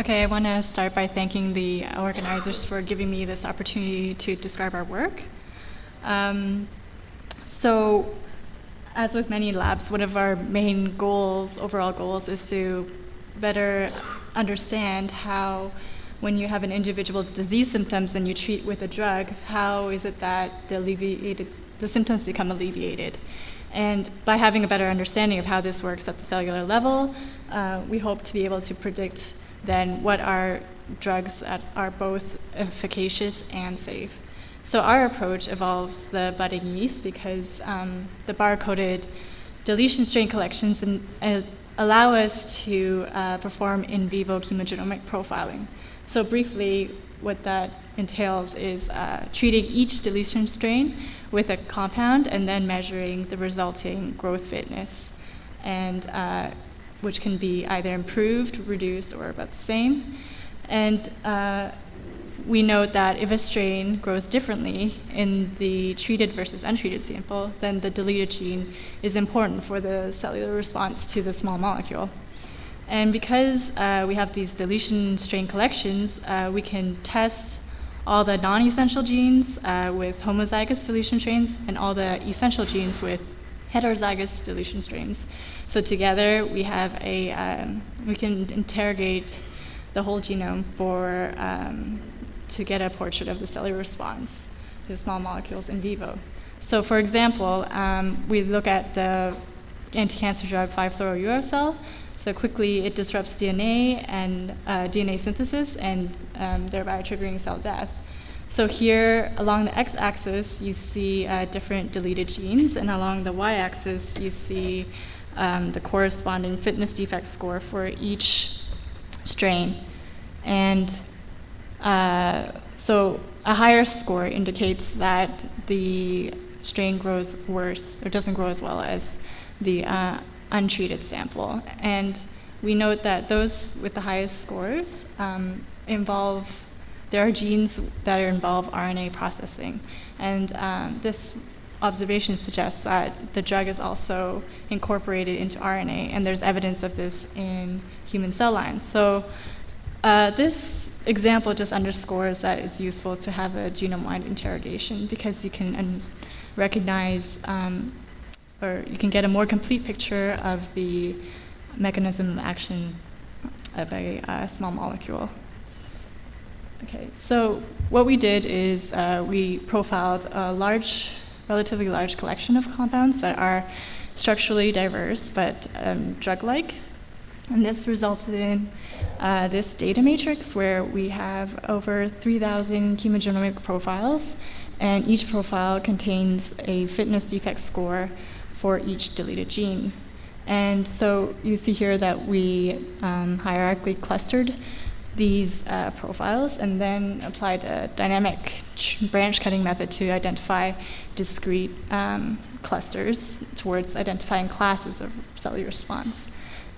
Okay, I want to start by thanking the organizers for giving me this opportunity to describe our work. Um, so, as with many labs, one of our main goals, overall goals, is to better understand how, when you have an individual disease symptoms and you treat with a drug, how is it that the, alleviated, the symptoms become alleviated? And by having a better understanding of how this works at the cellular level, uh, we hope to be able to predict then what are drugs that are both efficacious and safe. So our approach involves the budding yeast because um, the bar-coded deletion strain collections and, uh, allow us to uh, perform in vivo chemogenomic profiling. So briefly, what that entails is uh, treating each deletion strain with a compound and then measuring the resulting growth fitness, and uh, which can be either improved, reduced, or about the same. And uh, we note that if a strain grows differently in the treated versus untreated sample, then the deleted gene is important for the cellular response to the small molecule. And because uh, we have these deletion strain collections, uh, we can test all the non-essential genes uh, with homozygous deletion strains and all the essential genes with heterozygous deletion strains. So together we have a, um, we can interrogate the whole genome for um, to get a portrait of the cellular response to small molecules in vivo. So for example, um, we look at the anti-cancer drug 5-fluorouracil. So quickly it disrupts DNA and uh, DNA synthesis and um, thereby triggering cell death. So here along the x-axis you see uh, different deleted genes and along the y-axis you see um, the corresponding fitness defect score for each strain. And uh, so a higher score indicates that the strain grows worse or doesn't grow as well as the uh, untreated sample. And we note that those with the highest scores um, involve, there are genes that involve RNA processing. And um, this observation suggests that the drug is also incorporated into RNA, and there's evidence of this in human cell lines. So uh, this example just underscores that it's useful to have a genome-wide interrogation because you can recognize um, or you can get a more complete picture of the mechanism of action of a uh, small molecule. Okay, so what we did is uh, we profiled a large, relatively large collection of compounds that are structurally diverse but um, drug-like. And this resulted in uh, this data matrix where we have over 3,000 chemogenomic profiles, and each profile contains a fitness defect score for each deleted gene. And so you see here that we um, hierarchically clustered these uh, profiles and then applied a dynamic branch cutting method to identify discrete um, clusters towards identifying classes of cellular response.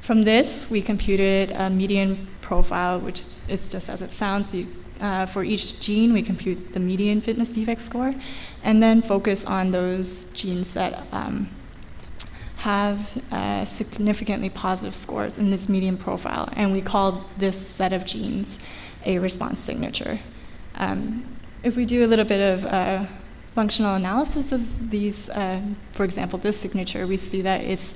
From this, we computed a median profile, which is just as it sounds. You, uh, for each gene, we compute the median fitness defect score, and then focus on those genes that um, have uh, significantly positive scores in this median profile, and we call this set of genes a response signature. Um, if we do a little bit of uh, functional analysis of these, uh, for example, this signature, we see that it's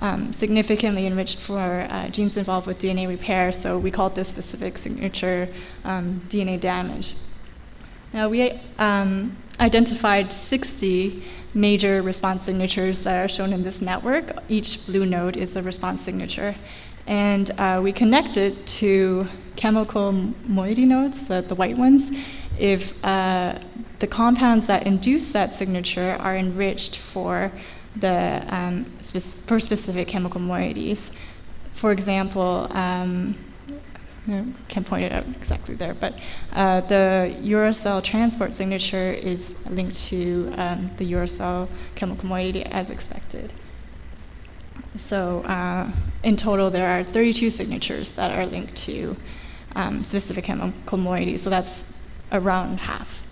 um, significantly enriched for uh, genes involved with DNA repair, so we call this specific signature um, DNA damage. Now, we um, identified 60 major response signatures that are shown in this network. Each blue node is a response signature. And uh, we connected to chemical moiety nodes, the, the white ones, if uh, the compounds that induce that signature are enriched for the um, for specific chemical moieties. For example, um, I can't point it out exactly there, but uh, the uracil transport signature is linked to um, the uracil chemical moiety as expected. So uh, in total, there are 32 signatures that are linked to um, specific chemical moieties, so that's around half.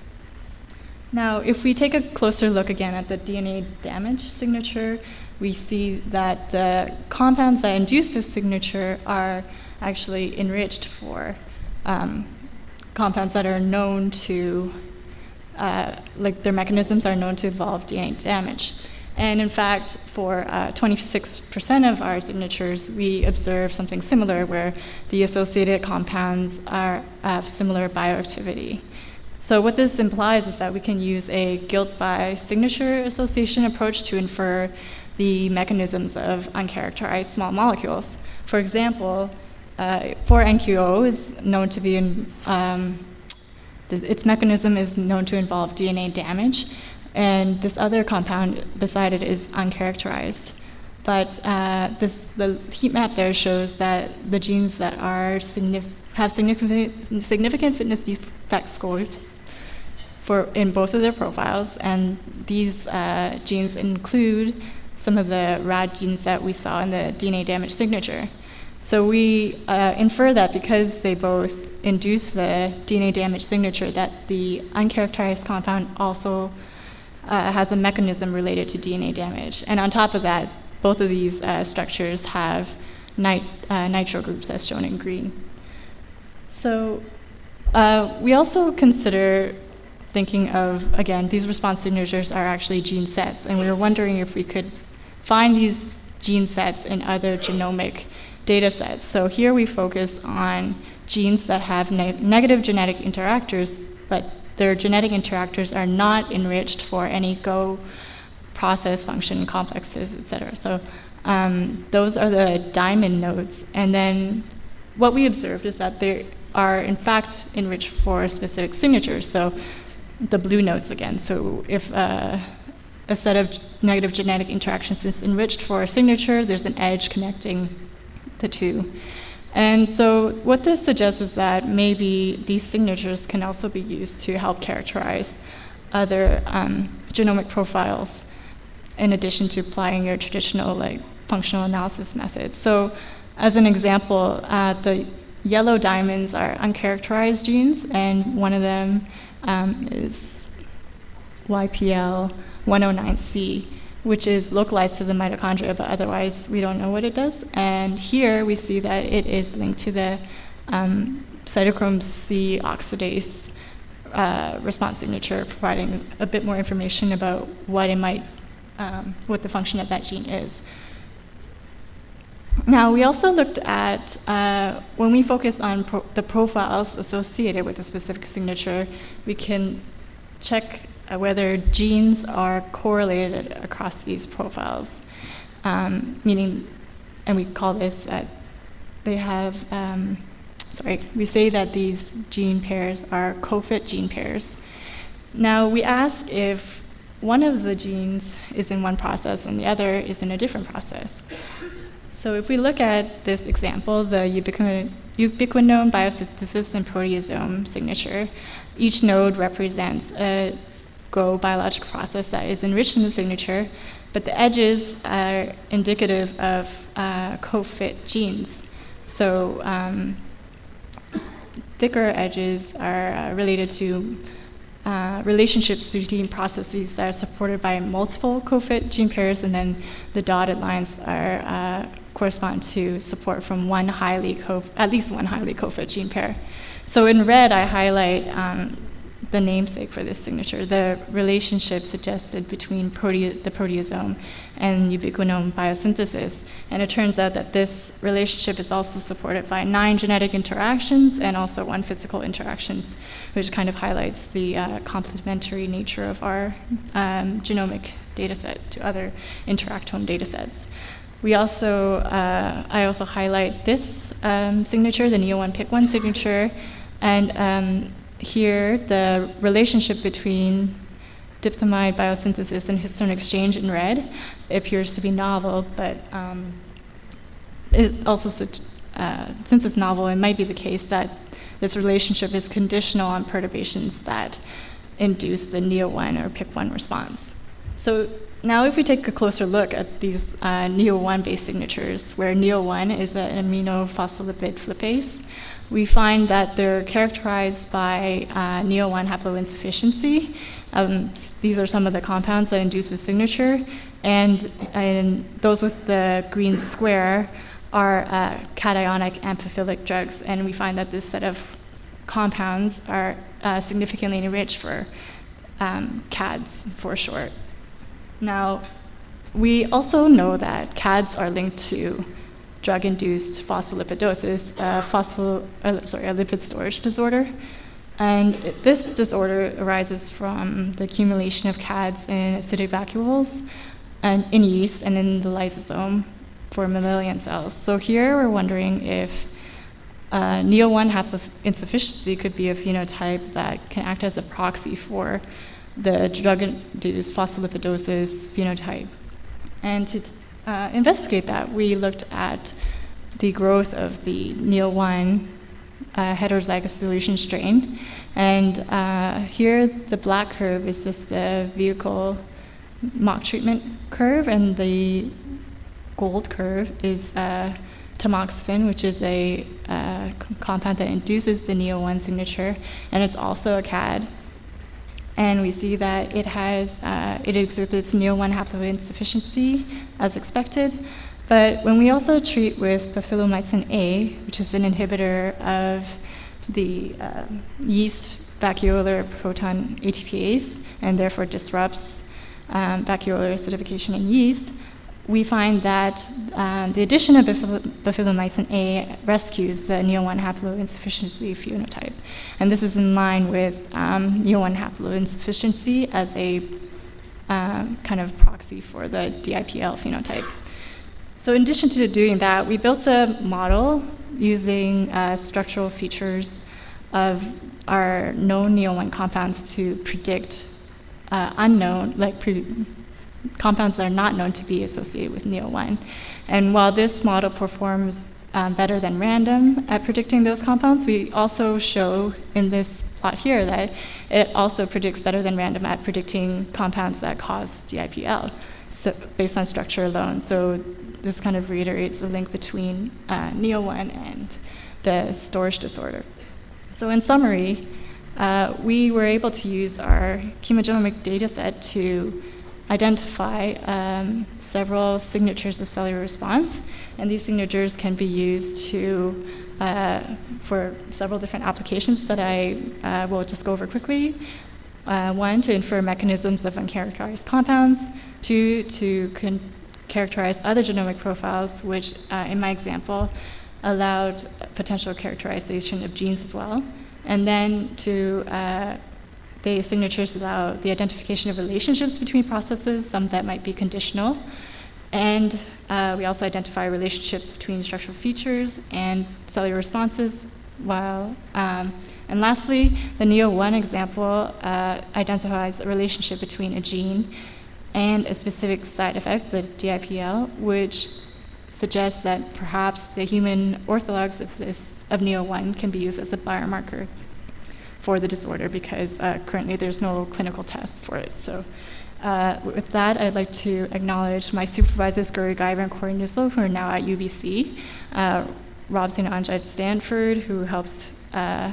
Now, if we take a closer look again at the DNA damage signature, we see that the compounds that induce this signature are actually enriched for um, compounds that are known to, uh, like their mechanisms are known to involve DNA damage. And in fact, for uh, 26% of our signatures, we observe something similar where the associated compounds are have similar bioactivity. So what this implies is that we can use a guilt by signature association approach to infer the mechanisms of uncharacterized small molecules. For example, uh, 4-NQO is known to be in, um, this, its mechanism is known to involve DNA damage, and this other compound beside it is uncharacterized. But uh, this, the heat map there shows that the genes that are signif have significant, significant fitness defect scores for in both of their profiles, and these uh, genes include some of the RAD genes that we saw in the DNA damage signature. So we uh, infer that because they both induce the DNA damage signature, that the uncharacterized compound also uh, has a mechanism related to DNA damage. And on top of that, both of these uh, structures have nit uh, nitro groups as shown in green. So uh, we also consider thinking of, again, these response signatures are actually gene sets, and we were wondering if we could find these gene sets in other genomic data sets. So here we focus on genes that have ne negative genetic interactors, but their genetic interactors are not enriched for any Go process function complexes, et cetera. So um, those are the diamond nodes. And then what we observed is that they are in fact enriched for specific signatures. So the blue nodes again. So if uh, a set of negative genetic interactions is enriched for a signature, there's an edge connecting the two. And so what this suggests is that maybe these signatures can also be used to help characterize other um, genomic profiles in addition to applying your traditional like functional analysis methods. So as an example, uh, the yellow diamonds are uncharacterized genes, and one of them um, is YPL109C which is localized to the mitochondria, but otherwise we don't know what it does. And here we see that it is linked to the um, cytochrome C oxidase uh, response signature, providing a bit more information about what it might, um, what the function of that gene is. Now, we also looked at uh, when we focus on pro the profiles associated with a specific signature, we can check whether genes are correlated across these profiles, um, meaning, and we call this that they have, um, sorry, we say that these gene pairs are co-fit gene pairs. Now, we ask if one of the genes is in one process and the other is in a different process. So if we look at this example, the ubiquinone biosynthesis and proteasome signature, each node represents a Go biological process that is enriched in the signature, but the edges are indicative of uh, co-fit genes. So um, thicker edges are uh, related to uh, relationships between processes that are supported by multiple co-fit gene pairs, and then the dotted lines are uh, correspond to support from one highly co at least one highly co-fit gene pair. So in red, I highlight um, the namesake for this signature, the relationship suggested between prote the proteasome and ubiquinone biosynthesis. And it turns out that this relationship is also supported by nine genetic interactions and also one physical interactions, which kind of highlights the uh, complementary nature of our um, genomic data set to other interactome data sets. We also, uh, I also highlight this um, signature, the Neo1PIC1 signature, and um, here, the relationship between diphthamide biosynthesis and histone exchange in red appears to be novel, but um, it also, uh, since it's novel, it might be the case that this relationship is conditional on perturbations that induce the NEO1 or PIC1 response. So now if we take a closer look at these uh, NEO1 based signatures, where NEO1 is an aminophospholipid flippase, we find that they're characterized by uh, NEO1 haploinsufficiency. Um, these are some of the compounds that induce the signature, and, and those with the green square are uh, cationic amphiphilic drugs, and we find that this set of compounds are uh, significantly enriched for um, CADs for short. Now, we also know that CADs are linked to drug-induced phospholipidosis, uh, uh, sorry, a lipid storage disorder. And this disorder arises from the accumulation of CADs in acidic vacuoles and in yeast and in the lysosome for mammalian cells. So here we're wondering if uh, NEO1 haploinsufficiency could be a phenotype that can act as a proxy for the drug-induced phospholipidosis phenotype. And to uh, investigate that, we looked at the growth of the NEO1 uh, heterozygous solution strain. And uh, here, the black curve is just the vehicle mock treatment curve, and the gold curve is uh, tamoxifen, which is a uh, compound that induces the NEO1 signature, and it's also a CAD. And we see that it has, uh, it exhibits NEO1 haploinsufficiency as expected. But when we also treat with bafilomycin A, which is an inhibitor of the uh, yeast vacuolar proton ATPase, and therefore disrupts um, vacuolar acidification in yeast, we find that um, the addition of bafil- A rescues the NEO1 haploinsufficiency phenotype. And this is in line with um, NEO1 haploinsufficiency as a um, kind of proxy for the DIPL phenotype. So, in addition to doing that, we built a model using uh, structural features of our known NEO1 compounds to predict uh, unknown, like pre- compounds that are not known to be associated with NEO1. And while this model performs um, better than random at predicting those compounds, we also show in this plot here that it also predicts better than random at predicting compounds that cause DIPL, so based on structure alone. So this kind of reiterates the link between uh, NEO1 and the storage disorder. So in summary, uh, we were able to use our chemogenomic data set to identify um, several signatures of cellular response, and these signatures can be used to uh, for several different applications that I uh, will just go over quickly. Uh, one, to infer mechanisms of uncharacterized compounds. Two, to characterize other genomic profiles, which, uh, in my example, allowed potential characterization of genes as well. And then to uh, the signatures allow the identification of relationships between processes, some that might be conditional. And uh, we also identify relationships between structural features and cellular responses. While, um, and lastly, the NEO1 example uh, identifies a relationship between a gene and a specific side effect, the DIPL, which suggests that perhaps the human orthologs of this of NEO1 can be used as a biomarker for the disorder because uh, currently there's no clinical test for it. So, uh, with that, I'd like to acknowledge my supervisors, Guri Giaever and Corey Nislow, who are now at UBC, uh, Rob St. Onge at Stanford, who helps. Uh,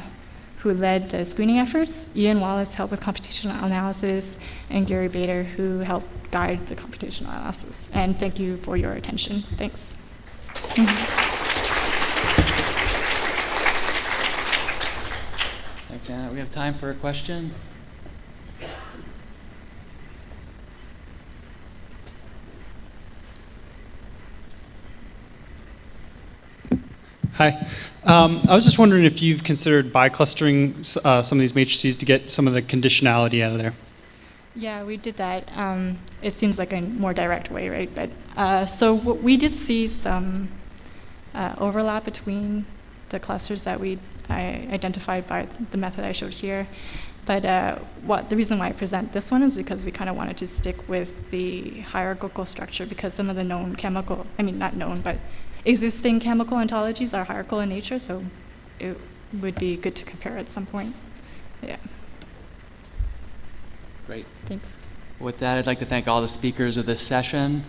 who led the screening efforts, Ian Wallace helped with computational analysis, and Gary Bader, who helped guide the computational analysis. And thank you for your attention. Thanks. Thanks, Anna. We have time for a question. Hi. Um, I was just wondering if you've considered biclustering uh, some of these matrices to get some of the conditionality out of there. Yeah, we did that. Um, it seems like a more direct way, right? But uh, so w- we did see some uh, overlap between the clusters that we I identified by the method I showed here. But uh, what the reason why I present this one is because we kind of wanted to stick with the hierarchical structure because some of the known chemical, I mean not known, but existing chemical ontologies are hierarchical in nature, so it would be good to compare at some point. Yeah, Great. thanks. With that, I'd like to thank all the speakers of this session.